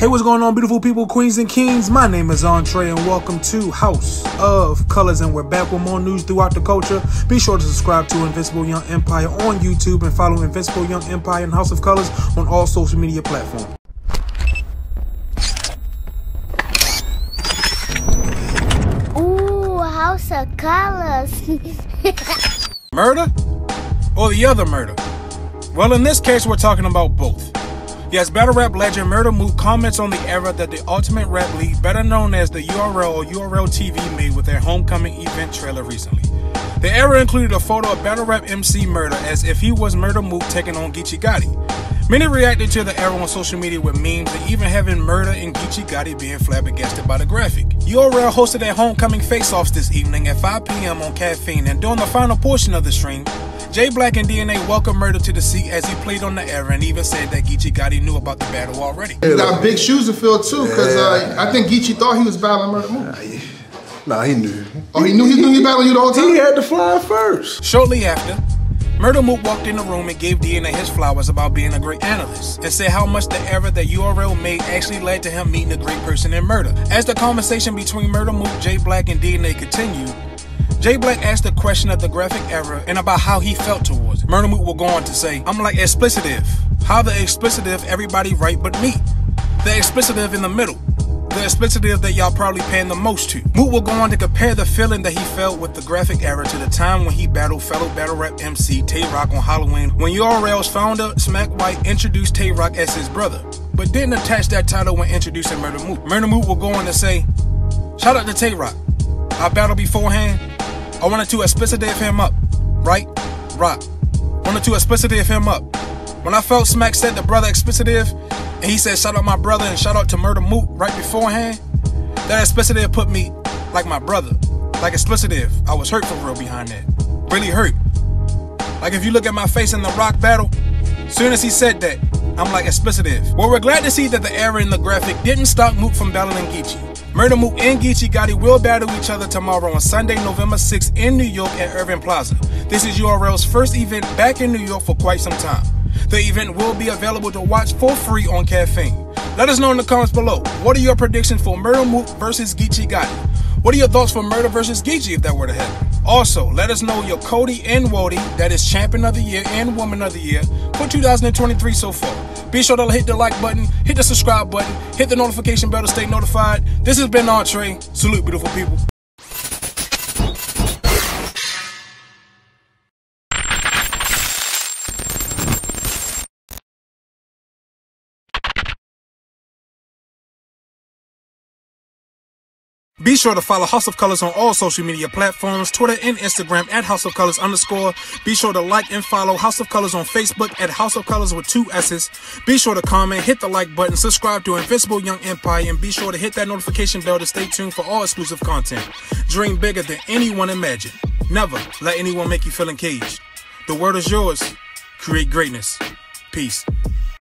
Hey, what's going on, beautiful people, queens and kings? My name is Entre, and welcome to House of Colors. And we're back with more news throughout the culture. Be sure to subscribe to Invincible Young Empire on YouTube and follow Invincible Young Empire and House of Colors on all social media platforms. Ooh, House of Colors. Murda or the other Murda? Well, in this case, we're talking about both. Yes, battle rap legend Murda Mook comments on the era that the Ultimate Rap League, better known as the URL or URL TV, made with their homecoming event trailer recently. The era included a photo of battle rap MC Murda as if he was Murda Mook taking on Geechi Gotti. Many reacted to the era on social media with memes and even having Murda and Geechi Gotti being flabbergasted by the graphic. URL hosted their homecoming face-offs this evening at 5 p.m. on Caffeine and during the final portion of the stream, Jay Black and DNA welcomed Murda to the seat as he played on the era and even said that Geechi Gotti knew about the battle already. He got big shoes to fill too, because uh, I think Geechi thought he was battling Murda Mook. Nah, he knew. Oh, he knew he knew he was battling you the whole time. He had to fly first. Shortly after, Murda Mook walked in the room and gave DNA his flowers about being a great analyst and said how much the error that URL made actually led to him meeting a great person in Murda. As the conversation between Murda Mook, Jay Black, and DNA continued, Jay Black asked the question of the graphic error and about how he felt towards it. Murda Mook will go on to say, I'm like explicitive. How the explicitive everybody right but me. The explicitive in the middle. The explicitive that y'all probably paying the most to. Mook will go on to compare the feeling that he felt with the graphic error to the time when he battled fellow battle rap MC Tay Rock on Halloween when URL's founder Smack White introduced Tay Rock as his brother, but didn't attach that title when introducing Murda Mook. Murda Mook will go on to say, Shout out to Tay Rock. I battled beforehand I wanted to explicitive him up. Right? Rock. Wanted to explicitive him up. When I felt Smack said the brother explicitive, and he said shout out my brother and shout out to Murda Mook right beforehand, that explicitive put me like my brother. Like explicitive. I was hurt for real behind that. Really hurt. Like if you look at my face in the rock battle, soon as he said that, I'm like explicitive. Well, we're glad to see that the error in the graphic didn't stop Mook from battling Geechi. Murda Mook and Geechi Gotti will battle each other tomorrow on Sunday, November 6th in New York at Irving Plaza. This is URL's first event back in New York for quite some time. The event will be available to watch for free on Caffeine. Let us know in the comments below. What are your predictions for Murda Mook versus Geechi Gotti? What are your thoughts for Murda versus Geechi if that were to happen? Also, let us know your Cody and Wody, that is Champion of the Year and Woman of the Year, for 2023 so far. Be sure to hit the like button, hit the subscribe button, hit the notification bell to stay notified. This has been Entre. Salute, beautiful people. Be sure to follow House of Colors on all social media platforms, Twitter and Instagram at House of Colors underscore. Be sure to like and follow House of Colors on Facebook at House of Colors with two S's. Be sure to comment, hit the like button, subscribe to Invincible Young Empire, and be sure to hit that notification bell to stay tuned for all exclusive content. Dream bigger than anyone imagined. Never let anyone make you feel encaged. The word is yours. Create greatness. Peace.